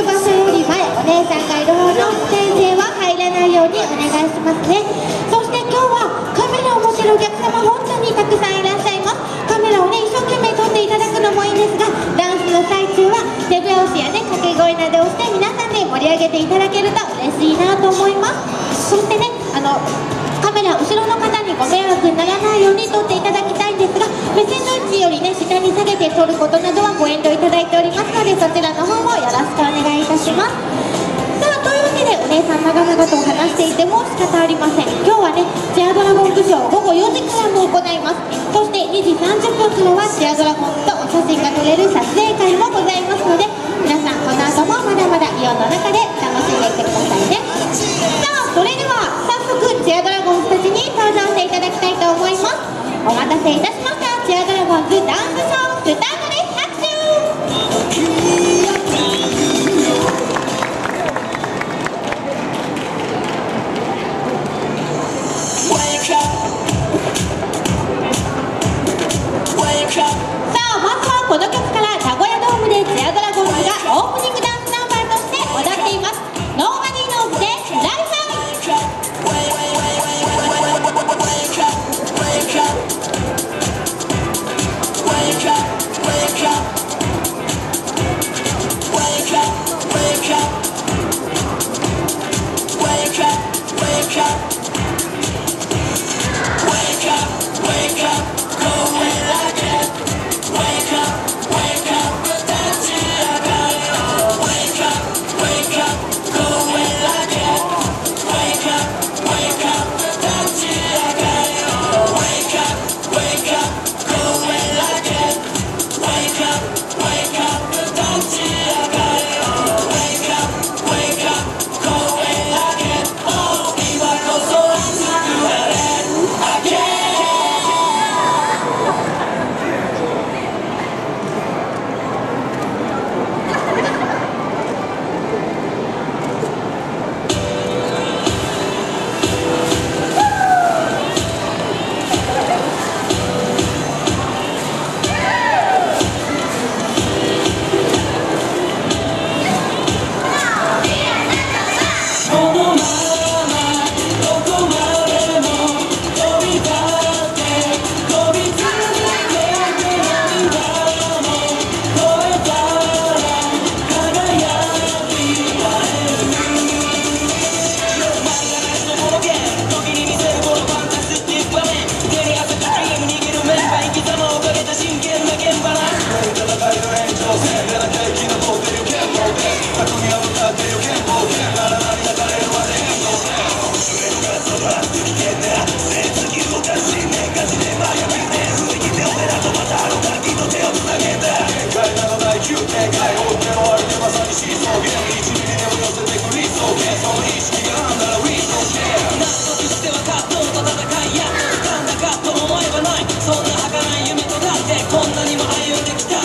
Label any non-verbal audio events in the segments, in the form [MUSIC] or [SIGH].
る場所より前お姉さんがいる方の先生は入らないようにお願いします。ねそして今日はカメラを持ってるお客様本当にたくさんいらっしゃいます。カメラをね一生懸命撮っていただくのもいいんですがダンスの最中は手拍子やね掛け声などをして皆さんで盛り上げていただけると嬉しいなと思います。そしてねあのカメラ後ろの方にご迷惑にならないように撮っていただきたいんですが目線の位置よりね下に下げて撮ることなどはご遠慮いただいておりますのでそちらの方もよろしくお願いいたします。さあというわけでお姉さん長々と話していても仕方ありません。今日はねチアドラゴンズショー午後4時からも行います。そして2時30分からはチアドラゴンズとお写真が撮れる撮影会もございますので皆さんこの後もまだまだイオンの中で楽しんでいってくださいねさあそれでは早速チアドラゴンズたちに登場していただきたいと思いますお待たせいたしました。Thank you.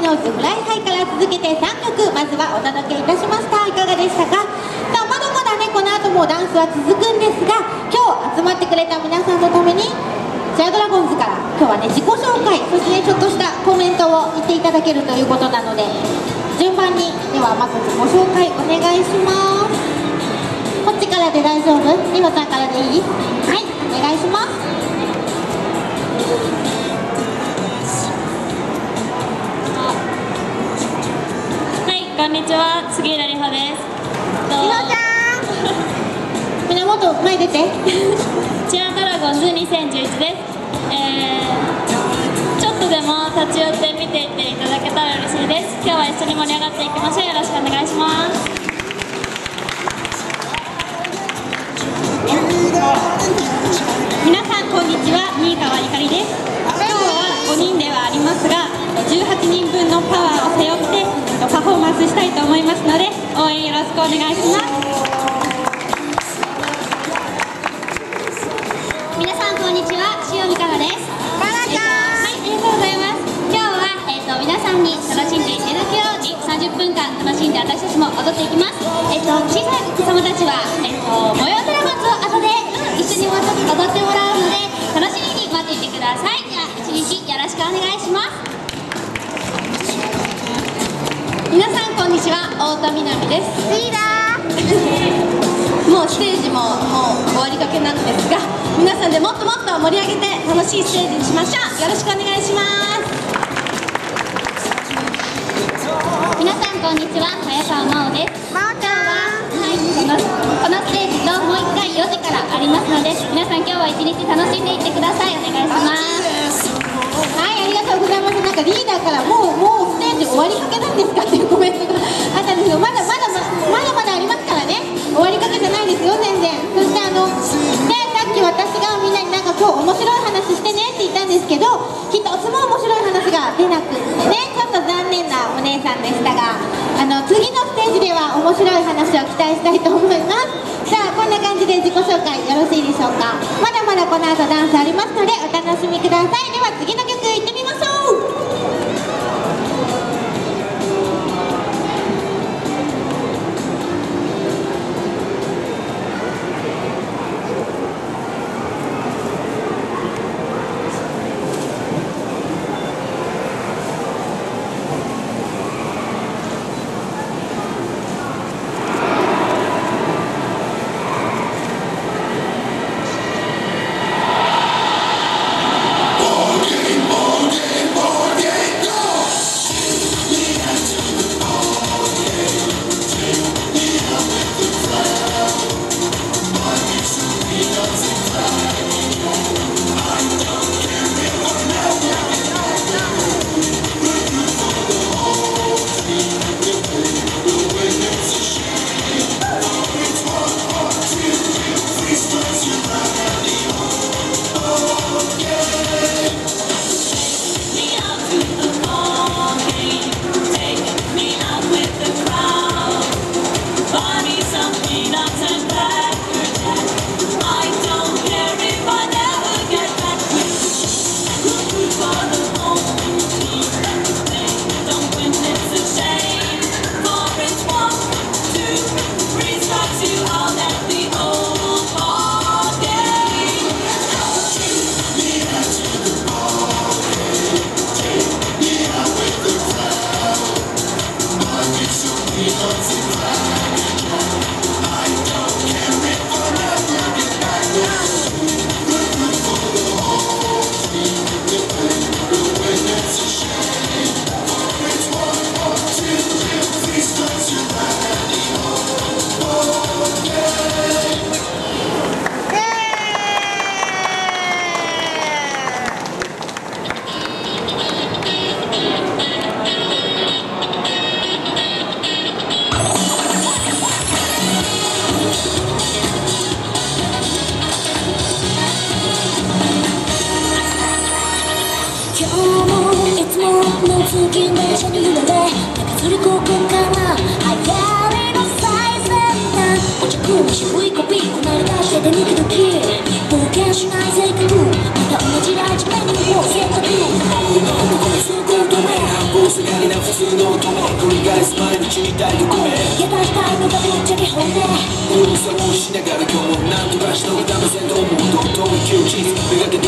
の「ノーマリーノーズフライハイ」から続けて3曲まずはお届けいたしました。いかがでしたか？さあまだまだね。この後もダンスは続くんですが今日集まってくれた皆さんのためにチアドラゴンズから今日はね自己紹介そしてねちょっとしたコメントを言っていただけるということなので順番にではまず自己紹介お願いします。こっちからで大丈夫？りほちゃんからでいい？はいお願いします。こんにちは、杉浦里穂です。りほちゃん源前出て [LAUGHS] チアドラゴンズ2011です。えー、ちょっとでも立ち寄って見ていっていただけたら嬉しいです。今日は一緒に盛り上がっていきましょう。よろしくお願いします。援よろしくお願いします楽しいステージにしましょうよろしくお願いします皆さんこんにちは早川真央です真央ちゃんははいこのこのステージともう一回4時からありますので皆さん今日は一日楽しんでいってくださいお願いしますはい、ありがとうございます。なんかリーダーからもうもうステージ終わりかけなんですかっていうコメントがあったんですけど、まだまだまだまだありますからね。終わりかけじゃないですよ全然。そしてあのねさっき私がみんなになんか今日面白い話してねって言ったんですけど、一つも面白い話が出なくてね、ちょっと残念なお姉さんでしたが、あの次のステージでは面白い話を期待したいと思います。さあこんな感じで自己紹介よろしいでしょうか？まだまだこの後ダンスありますのでお楽しみください。では次の曲いってみましょう。Yeah. shoot cheese. We got the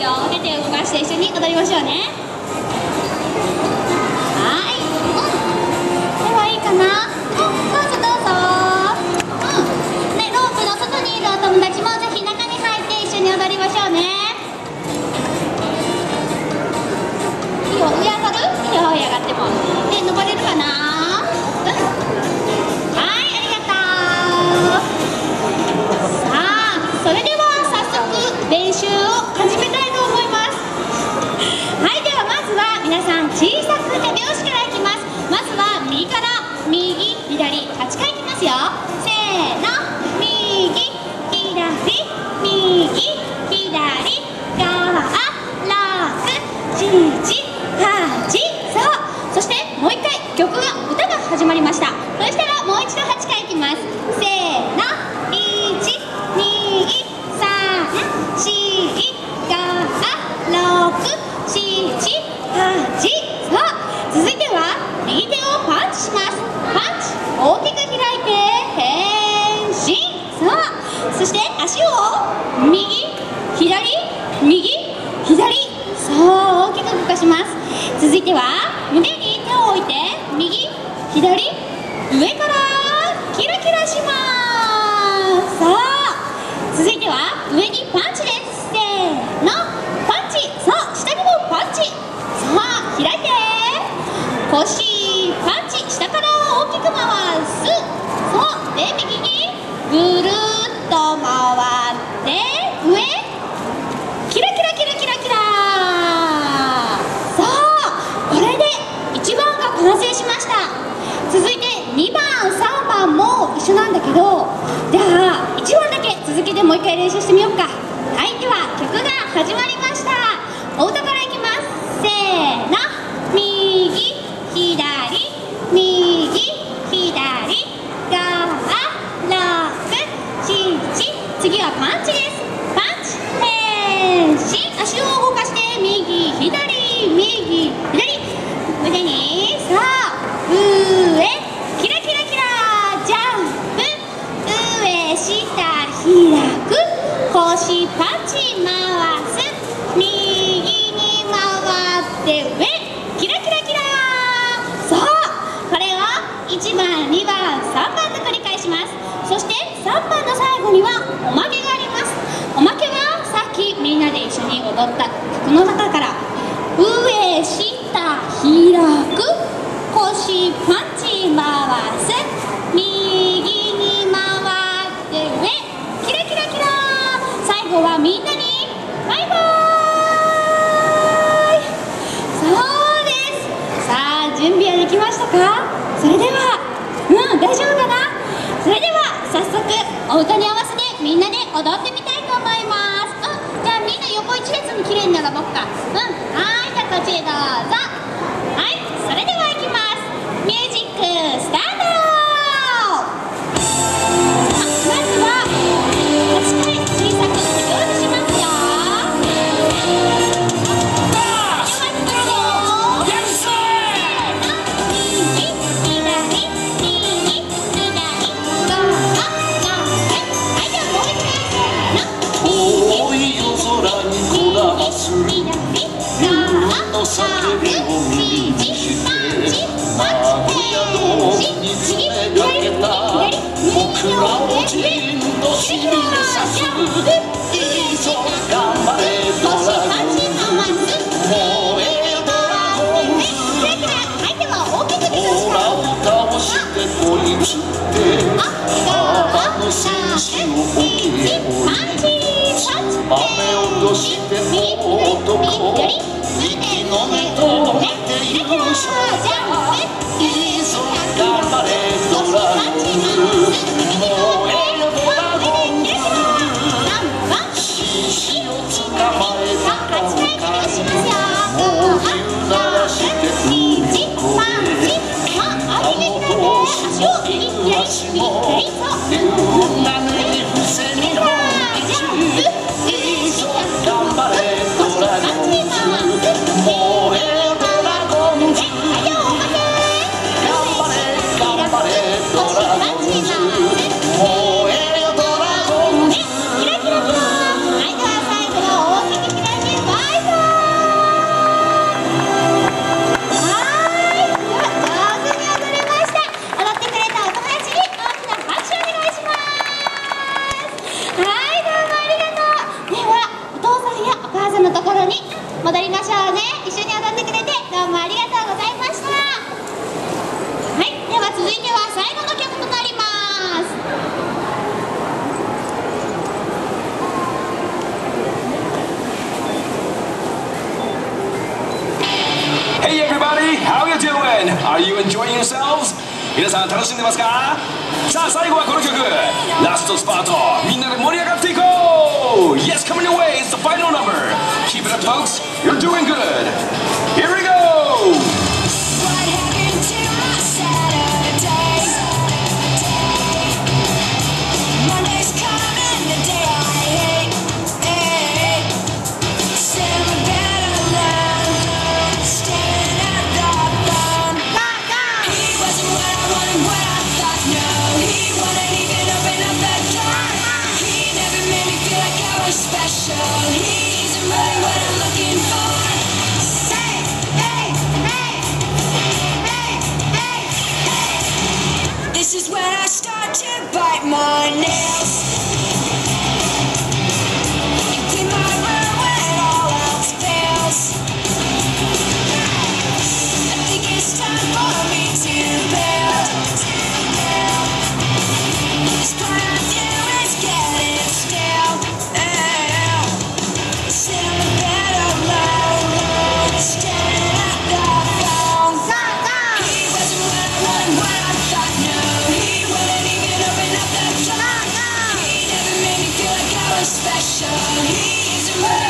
ですよ手手を動かして一緒に踊りましょうね。はい。うん。手はいいかな。うん。どうぞどうぞ。うん。ねロープの外にいるお友達もぜひ中に入って一緒に踊りましょうね。いいよ上上がる？いいよ上上がっても。ね登れるかな？始まりました。そしたらもう一度8回いきます。上？キラキラキラキラキラ。そうこれで1番が完成しました。続いて2番3番も一緒なんだけど。じゃあ1番だけ続けてもう一回練習してみようか。はいでは曲が始まります。1番2番3番と繰り返します。そして3番の最後にはおまけがあります。おまけはさっきみんなで一緒に踊った曲の中から上下開く腰パンチ回す右に回って上キラキラキラ最後はみんなにバイバーイ。そうです。さあ準備はできましたか？それではお歌に合わせてみんなで踊ってみたいと思います。うん。じゃあみんな横一列に綺麗に並ぼっか。うん。はい。じゃあこっちへどうぞ。勝いいに戻りましょうね。一緒に踊ってくれてどうもありがとうございました。はい、では続いては最後の曲となります。Hey everybody, how you doing? Are you enjoying yourselves? 皆さん楽しんでますか？さあ最後はこの曲。ラストスパート。みんなで盛り上がっていこう。Yes, coming your Keep it up folks, you're doing good special, he's real.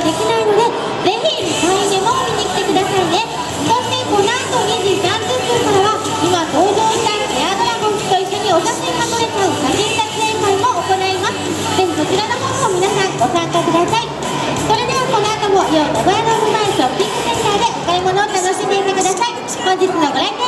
できないのでぜひ会員でも見に来てくださいね。そしてこの後2時30分からは今登場したエアドラゴンズと一緒にお写真が撮れちゃう写真撮影会も行います。ぜひそちらの方も皆さんご参加ください。それではこの後も用途小屋の前ショッピングセンターでお買い物を楽しんでいてください。本日のご来店